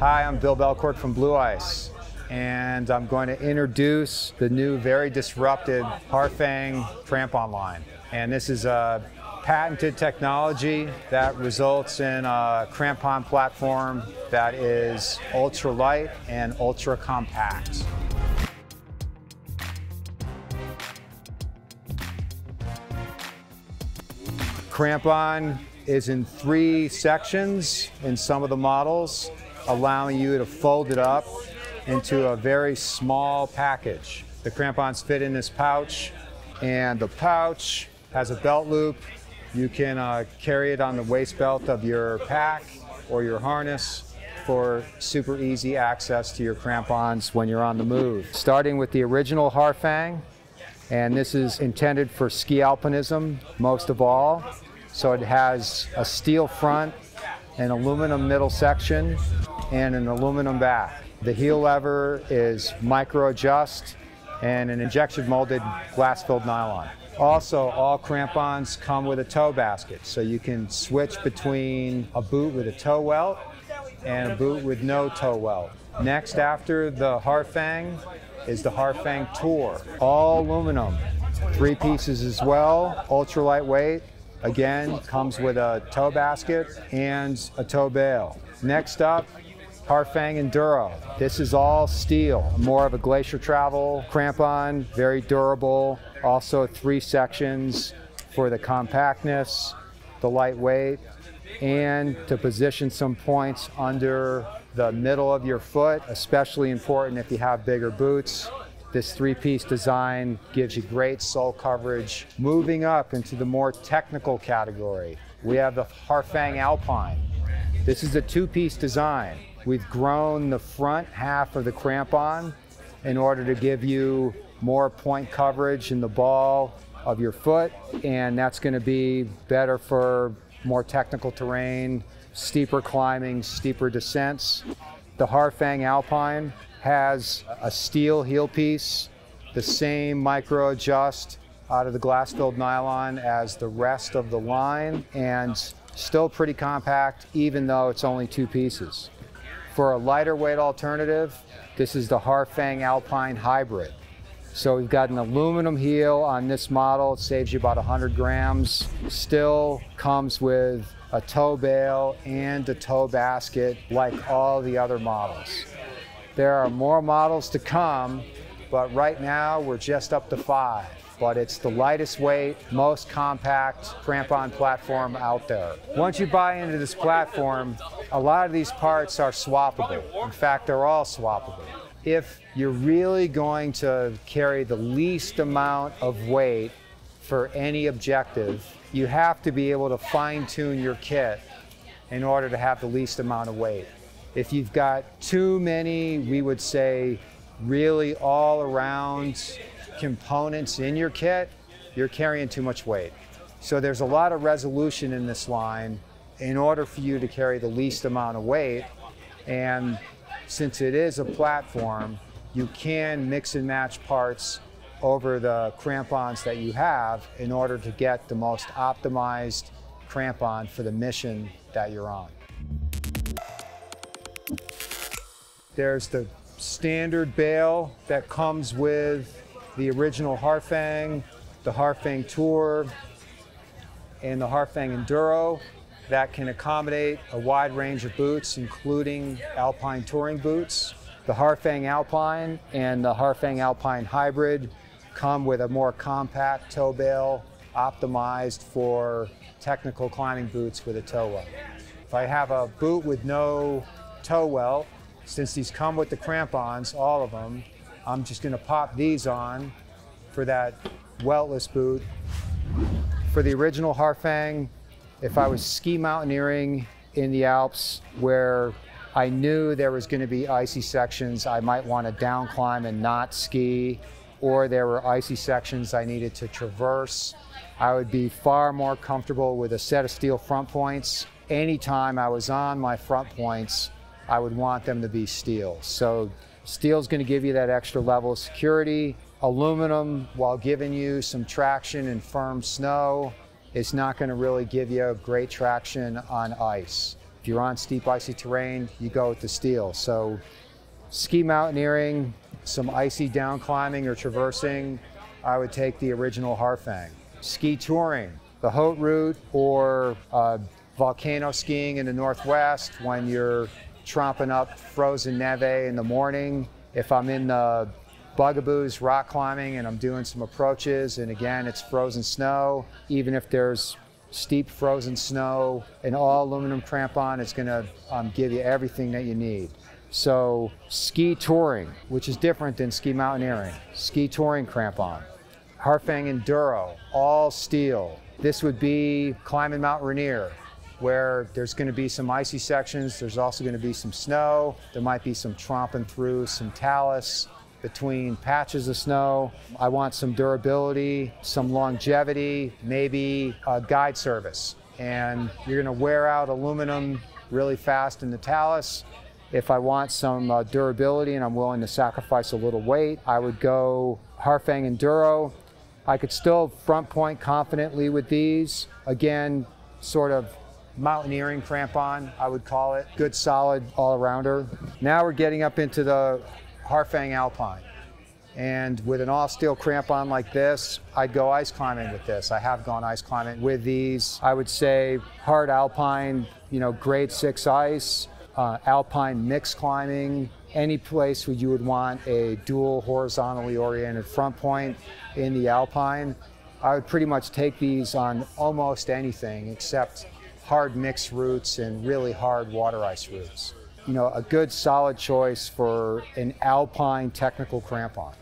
Hi, I'm Bill Belcourt from Blue Ice, and I'm going to introduce the new, very disrupted Harfang crampon line. And this is a patented technology that results in a crampon platform that is ultra light and ultra compact. Crampon is in three sections in some of the models, allowing you to fold it up into a very small package. The crampons fit in this pouch, and the pouch has a belt loop. You can uh, carry it on the waist belt of your pack or your harness for super easy access to your crampons when you're on the move. Starting with the original Harfang, and this is intended for ski alpinism most of all. So it has a steel front, an aluminum middle section, and an aluminum back. The heel lever is micro adjust and an injection molded glass filled nylon. Also, all crampons come with a toe basket, so you can switch between a boot with a toe welt and a boot with no toe welt. Next after the Harfang is the Harfang Tour, all aluminum, three pieces as well, ultra lightweight, Again, comes with a toe basket and a toe bail. Next up, Harfang Enduro. This is all steel, more of a glacier travel crampon, very durable. Also three sections for the compactness, the lightweight, and to position some points under the middle of your foot, especially important if you have bigger boots. This three-piece design gives you great sole coverage. Moving up into the more technical category, we have the Harfang Alpine. This is a two-piece design. We've grown the front half of the crampon in order to give you more point coverage in the ball of your foot, and that's going to be better for more technical terrain, steeper climbing, steeper descents. The Harfang Alpine has a steel heel piece, the same micro adjust out of the glass filled nylon as the rest of the line, and still pretty compact even though it's only two pieces. For a lighter weight alternative, this is the Harfang Alpine Hybrid. So we've got an aluminum heel on this model. It saves you about 100 grams. Still comes with a toe bail and a toe basket like all the other models. There are more models to come, but right now we're just up to five. But it's the lightest weight, most compact crampon platform out there. Once you buy into this platform, a lot of these parts are swappable. In fact, they're all swappable. If you're really going to carry the least amount of weight for any objective, you have to be able to fine tune your kit in order to have the least amount of weight. If you've got too many, we would say, really all around components in your kit, you're carrying too much weight. So there's a lot of resolution in this line in order for you to carry the least amount of weight. And since it is a platform, you can mix and match parts over the crampons that you have in order to get the most optimized crampon for the mission that you're on. There's the standard bail that comes with the original Harfang, the Harfang Tour, and the Harfang Enduro that can accommodate a wide range of boots, including alpine touring boots. The Harfang Alpine and the Harfang Alpine Hybrid come with a more compact toe bail optimized for technical climbing boots with a toe welt. If I have a boot with no toe welt, since these come with the crampons, all of them, I'm just gonna pop these on for that weltless boot. For the original Harfang, if I was ski mountaineering in the Alps where I knew there was gonna be icy sections, I might wanna down climb and not ski, or there were icy sections I needed to traverse, I would be far more comfortable with a set of steel front points. Anytime I was on my front points, I would want them to be steel. So steel is going to give you that extra level of security. Aluminum, while giving you some traction in firm snow, is not going to really give you great traction on ice. If you're on steep icy terrain, you go with the steel. So ski mountaineering, some icy down climbing or traversing, I would take the original Harfang. Ski touring, the Haute route or uh, volcano skiing in the Northwest when you're tromping up frozen neve in the morning. If I'm in the bugaboos rock climbing and I'm doing some approaches and again it's frozen snow, even if there's steep frozen snow, an all aluminum crampon is going to um, give you everything that you need. So ski touring, which is different than ski mountaineering, ski touring crampon. Harfang Enduro, all steel. This would be climbing Mount Rainier, where there's going to be some icy sections. There's also going to be some snow. There might be some tromping through some talus between patches of snow. I want some durability, some longevity, maybe a guide service. And you're going to wear out aluminum really fast in the talus. If I want some uh, durability and I'm willing to sacrifice a little weight, I would go Harfang Enduro. I could still front point confidently with these. Again, sort of mountaineering crampon, I would call it. Good, solid all-arounder. Now we're getting up into the Harfang Alpine. And with an all steel crampon like this, I'd go ice climbing with this. I have gone ice climbing with these. I would say hard alpine, you know, grade six ice, uh, alpine mix climbing, any place where you would want a dual horizontally oriented front point in the alpine. I would pretty much take these on almost anything except hard mix roots and really hard water ice roots. you know, a good solid choice for an alpine technical crampon.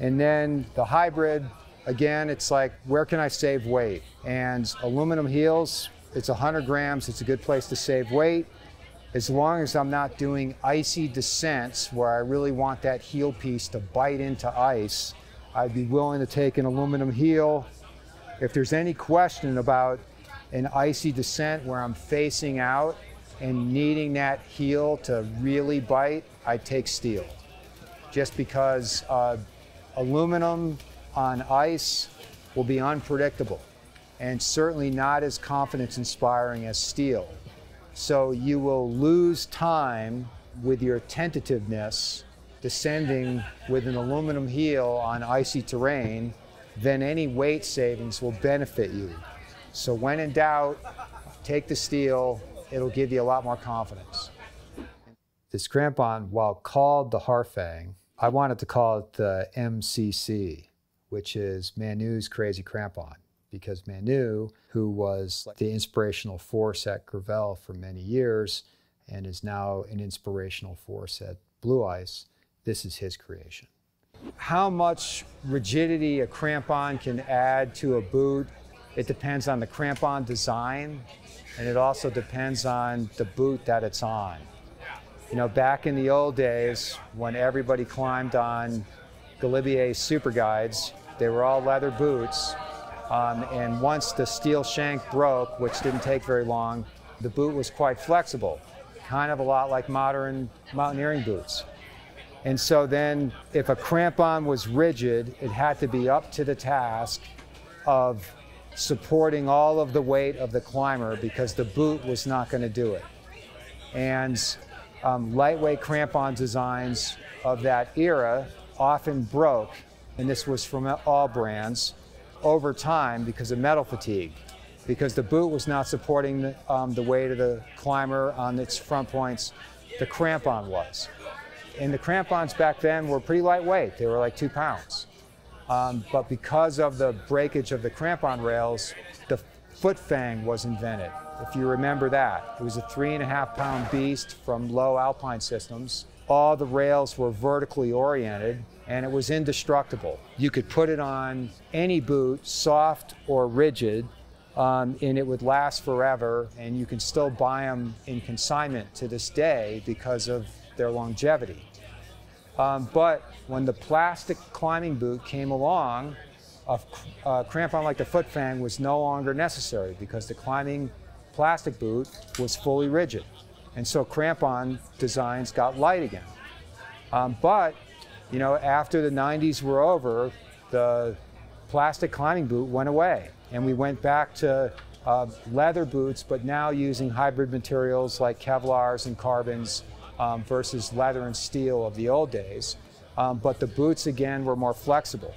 And then the hybrid, again, it's like, where can I save weight? And aluminum heels, it's 100 grams, it's a good place to save weight. As long as I'm not doing icy descents where I really want that heel piece to bite into ice, I'd be willing to take an aluminum heel. If there's any question about an icy descent where I'm facing out, and needing that heel to really bite, I take steel. Just because uh, aluminum on ice will be unpredictable and certainly not as confidence inspiring as steel. So you will lose time with your tentativeness descending with an aluminum heel on icy terrain, then any weight savings will benefit you. So when in doubt, take the steel, it'll give you a lot more confidence. This crampon, while called the Harfang, I wanted to call it the MCC, which is Manu's Crazy Crampon, because Manu, who was the inspirational force at Grivel for many years and is now an inspirational force at Blue Ice, this is his creation. How much rigidity a crampon can add to a boot, it depends on the crampon design and it also depends on the boot that it's on. You know, back in the old days when everybody climbed on Galibier Super Guides, they were all leather boots. Um, and once the steel shank broke, which didn't take very long, the boot was quite flexible, kind of a lot like modern mountaineering boots. And so then, if a crampon was rigid, it had to be up to the task of supporting all of the weight of the climber because the boot was not going to do it. And um, lightweight crampon designs of that era often broke, and this was from all brands, over time because of metal fatigue, because the boot was not supporting the, um, the weight of the climber on its front points, the crampon was. And the crampons back then were pretty lightweight, they were like two pounds. Um, but because of the breakage of the crampon rails, the foot fang was invented. If you remember that, it was a three and a half pound beast from Lowe Alpine Systems. All the rails were vertically oriented and it was indestructible. You could put it on any boot, soft or rigid, um, and it would last forever. And you can still buy them in consignment to this day because of their longevity. Um, but when the plastic climbing boot came along, a, a crampon like the foot fang was no longer necessary because the climbing plastic boot was fully rigid. And so crampon designs got light again. Um, but, you know, after the 90s were over, the plastic climbing boot went away. And we went back to uh, leather boots, but now using hybrid materials like Kevlars and carbons um, versus leather and steel of the old days. Um, but the boots again were more flexible.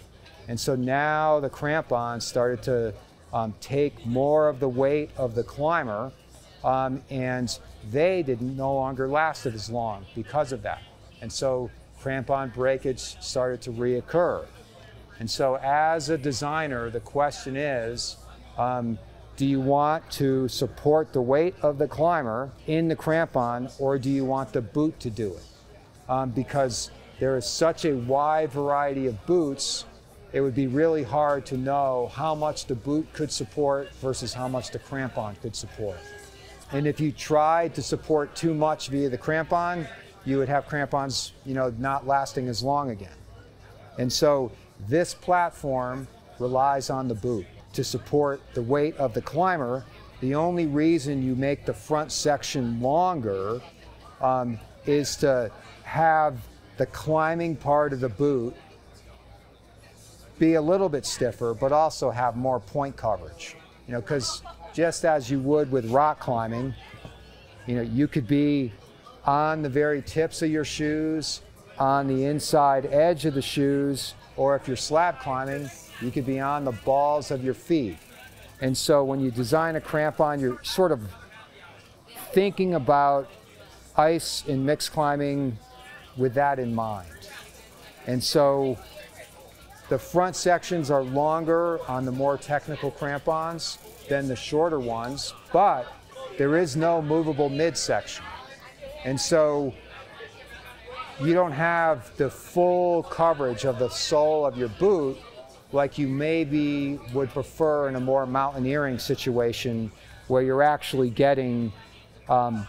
And so now the crampons started to um, take more of the weight of the climber, um, and they did no longer lasted as long because of that. And so crampon breakage started to reoccur. And so, as a designer, the question is um, do you want to support the weight of the climber in the crampon, or do you want the boot to do it? Um, because there is such a wide variety of boots, it would be really hard to know how much the boot could support versus how much the crampon could support. And if you tried to support too much via the crampon, you would have crampons, you know, not lasting as long again. And so this platform relies on the boot to support the weight of the climber. The only reason you make the front section longer um, is to have the climbing part of the boot be a little bit stiffer, but also have more point coverage. You know, because just as you would with rock climbing, you know, you could be on the very tips of your shoes, on the inside edge of the shoes, or if you're slab climbing, you could be on the balls of your feet. And so when you design a crampon, you're sort of thinking about ice and mixed climbing with that in mind. And so the front sections are longer on the more technical crampons than the shorter ones, but there is no movable midsection. And so you don't have the full coverage of the sole of your boot like you maybe would prefer in a more mountaineering situation where you're actually getting um,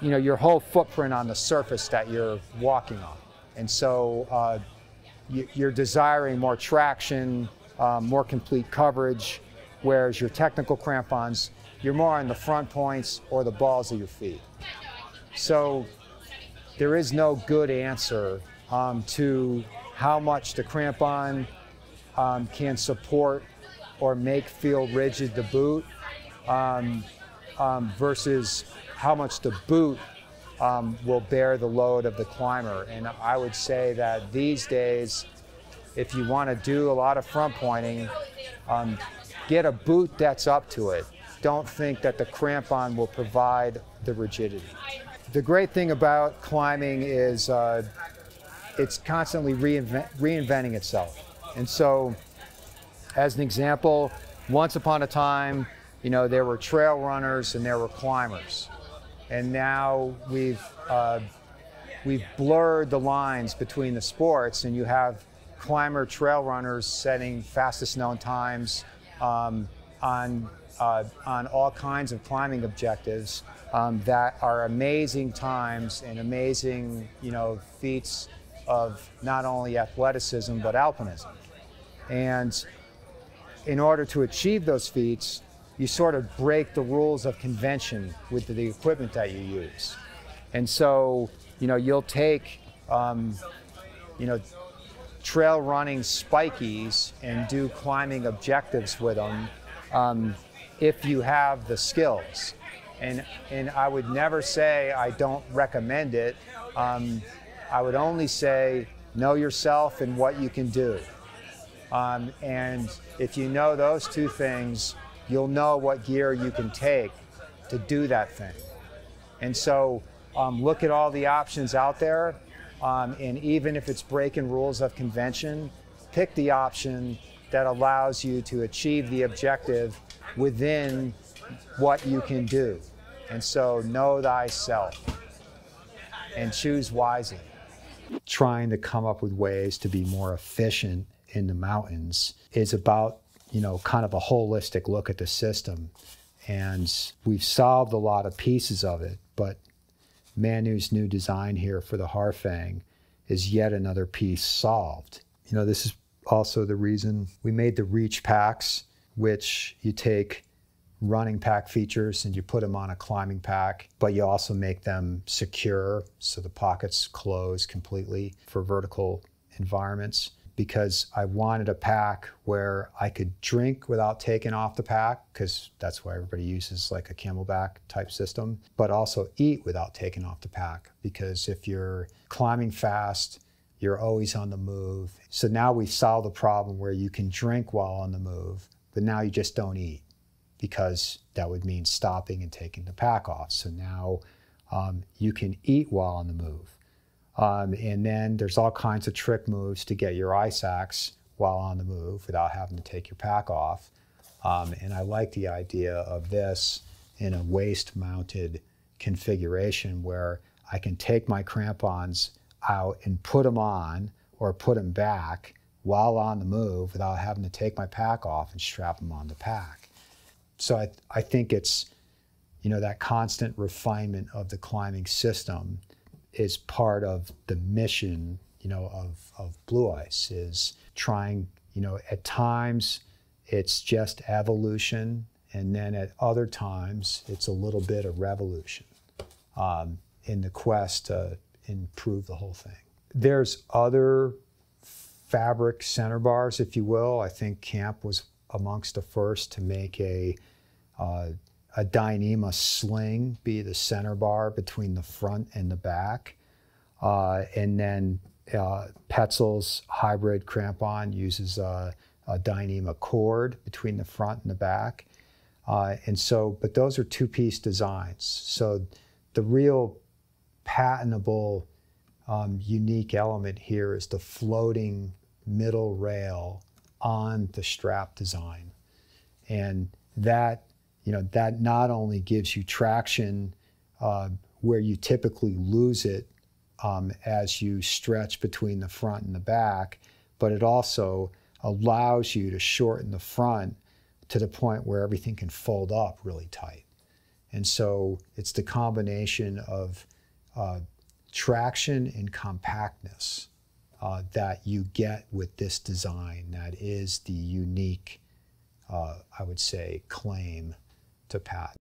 you know your whole footprint on the surface that you're walking on. And so uh, you, are desiring more traction um, more complete coverage whereas your technical crampons you're more on the front points or the balls of your feet. So there is no good answer um, to how much the crampon um, can support or make feel rigid the boot um, um versus how much the boot um, will bear the load of the climber. And I would say that these days, if you want to do a lot of front pointing, um, get a boot that's up to it. Don't think that the crampon will provide the rigidity. The great thing about climbing is uh, it's constantly reinvent, reinventing itself. And so, as an example, once upon a time, you know, there were trail runners and there were climbers. And now we've, uh, we've blurred the lines between the sports, and you have climber trail runners setting fastest known times um, on, uh, on all kinds of climbing objectives um, that are amazing times and amazing, you know, feats of not only athleticism but alpinism. And in order to achieve those feats, you sort of break the rules of convention with the equipment that you use. And so, you know, you'll take, um, you know, trail running spikies and do climbing objectives with them um, if you have the skills. And, and I would never say I don't recommend it. Um, I would only say know yourself and what you can do. Um, and if you know those two things, you'll know what gear you can take to do that thing. And so um, look at all the options out there. Um, and even if it's breaking rules of convention, pick the option that allows you to achieve the objective within what you can do. And so know thyself and choose wisely. Trying to come up with ways to be more efficient in the mountains is about, you know, kind of a holistic look at the system. And we've solved a lot of pieces of it, but Manu's new design here for the Harfang is yet another piece solved. You know, this is also the reason we made the Reach packs, which you take running pack features and you put them on a climbing pack, but you also make them secure so the pockets close completely for vertical environments. Because I wanted a pack where I could drink without taking off the pack, because that's why everybody uses like a CamelBak type system, but also eat without taking off the pack, because if you're climbing fast, you're always on the move. So now we've solved the problem where you can drink while on the move, but now you just don't eat because that would mean stopping and taking the pack off. So now um, you can eat while on the move. Um, and then there's all kinds of trick moves to get your ice axe while on the move without having to take your pack off. Um, and I like the idea of this in a waist mounted configuration where I can take my crampons out and put them on or put them back while on the move without having to take my pack off and strap them on the pack. So I, I think it's, you know, that constant refinement of the climbing system is part of the mission, you know, of, of Blue Ice is trying, you know, at times it's just evolution, and then at other times it's a little bit of revolution um, in the quest to improve the whole thing. There's other fabric center bars, if you will. I think Camp was amongst the first to make a uh, a Dyneema sling be the center bar between the front and the back. Uh, and then uh, Petzl's hybrid crampon uses a, a Dyneema cord between the front and the back. Uh, and so, but those are two-piece designs. So the real patentable um, unique element here is the floating middle rail on the strap design. And that you know, that not only gives you traction uh, where you typically lose it um, as you stretch between the front and the back, but it also allows you to shorten the front to the point where everything can fold up really tight. And so it's the combination of uh, traction and compactness uh, that you get with this design that is the unique, uh, I would say, claim to Pat.